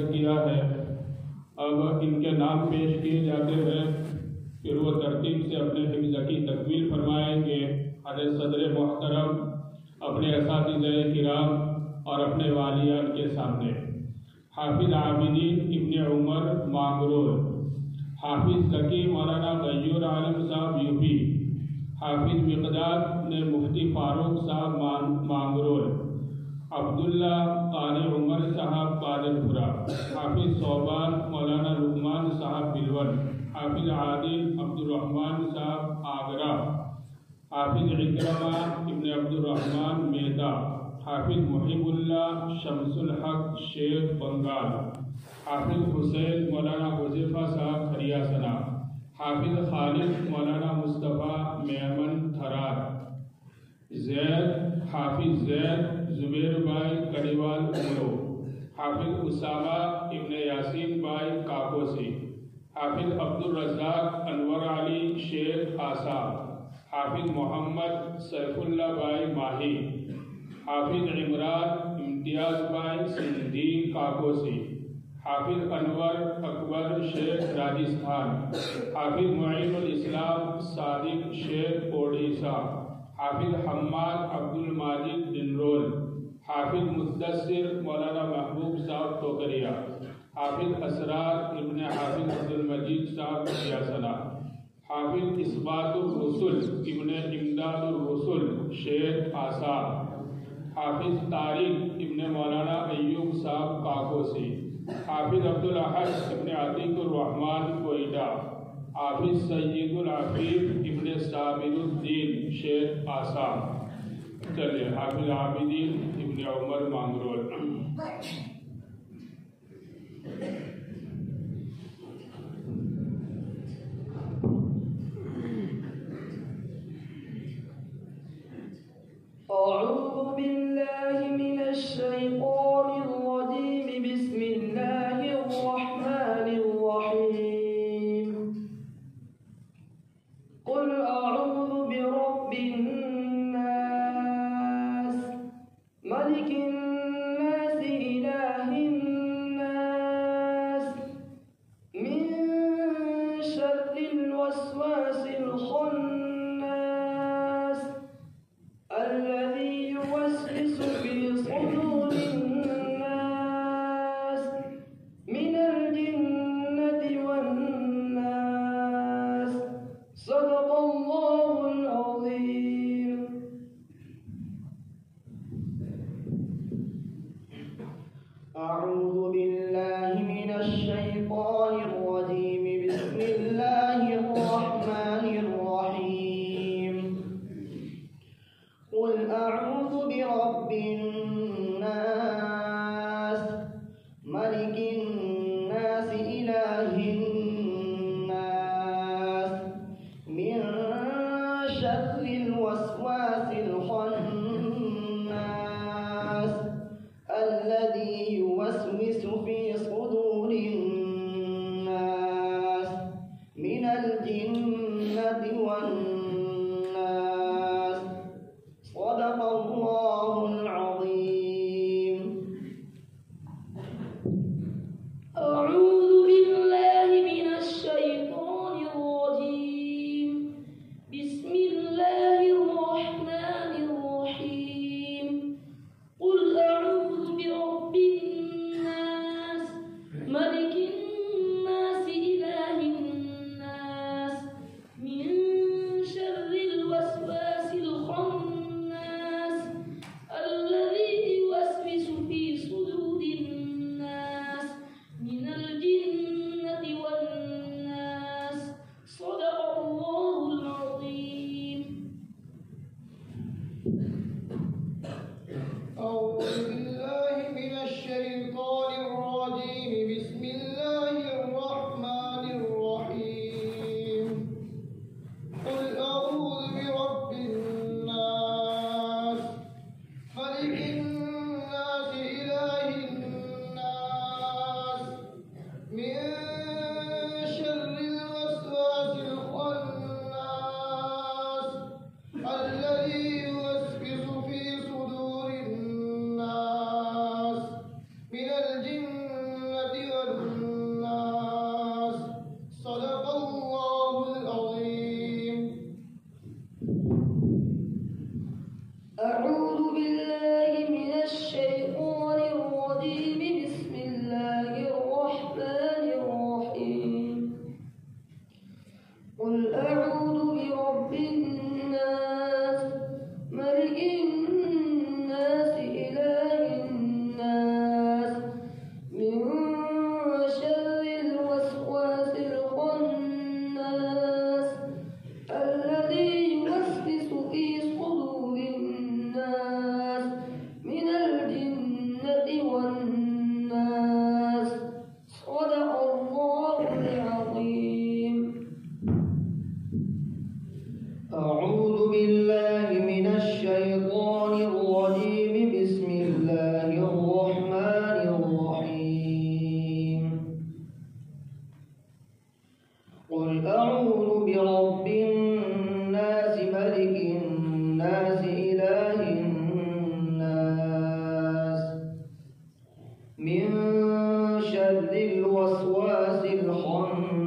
کیا ہے، اب ان کے نام پیش کیے جاتے ہیں پھر وہ ترتیب سے اپنے حفظ کی تکمیل فرمائیں گے۔ حضرت صدر محترم اپنے اساتذہ کرام اور اپنے والیان کے سامنے۔ حافظ عابدین ابن عمر مانگرول، حافظ ذکی مولانا غیور عالم صاحب یو پی، حافظ مقداد نے مفتی فاروق صاحب مانگرول۔ عبداللہ قاری عمر صاحب قادر پورا حافظ صوبان مولانا رحمان صاحب بلون حافظ عادل عبد الرحمن صاحب آگرہ، حافظ اکرمہ ابن عبد الرحمن میدا حافظ محب اللہ شمس الحق شیخ بنگال، حافظ حسین مولانا حذیفہ صاحب خریاسنا حافظ خالد مولانا مصطفیٰ میمن تھرار، زید حافظ زید زبیر بائی کڑیوال عمرو حافظ اسامہ ابن یاسین بائی کاکوسی، حافظ عبد الرزاق انور علی شیر آسام، حافظ محمد سیف اللہ بائی ماہی، حافظ عمران امتیاز بائی سندھی کاکوسی، حافظ انور اکبر شیخ راجستھان، حافظ معین الاسلام صادق شیخ اوڈیسہ۔ حافظ حماد عبد الماجد دنرول حافظ مدثر مولانا محبوب صاحب ٹوکریا، حافظ اسرار ابن حافظ عبد المجید صاحب سیاسلہ حافظ اثبات الرسل ابن امداد الرسل شیخ آثار، حافظ طارق ابن مولانا ایوب صاحب کاکوسی حافظ عبدالحق ابن عتیق الرحمن کوئٹہ۔ حافظ سید العفیف ابن صابر الدین شیخ آسام چلے حافظ عابدین ابن عمر الوسواس الخناس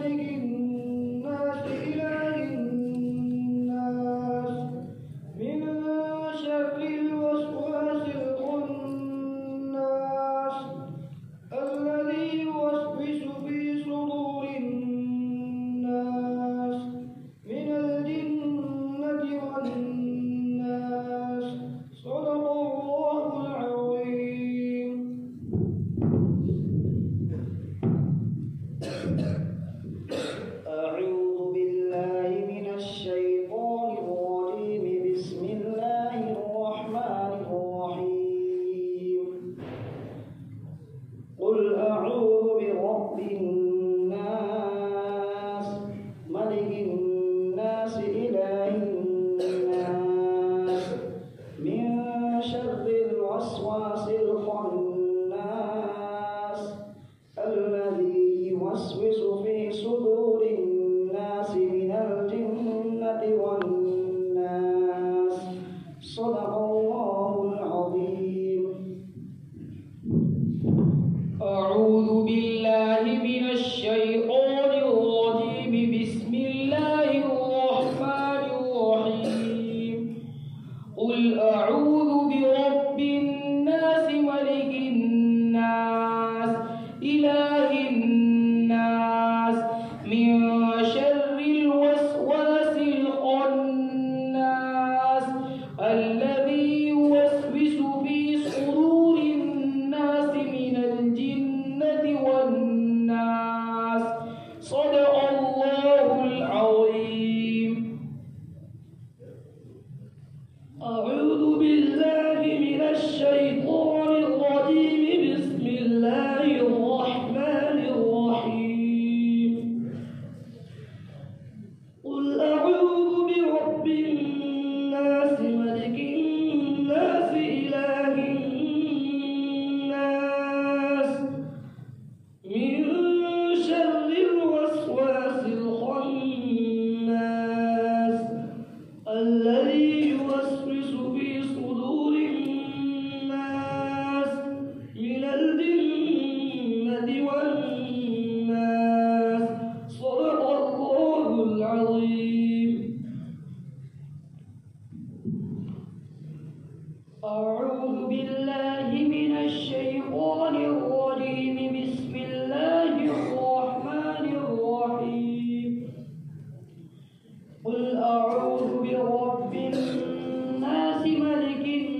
Hallelujah. أعوذ برب الناس قل أعوذ برب الناس ملك الناس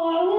Oh,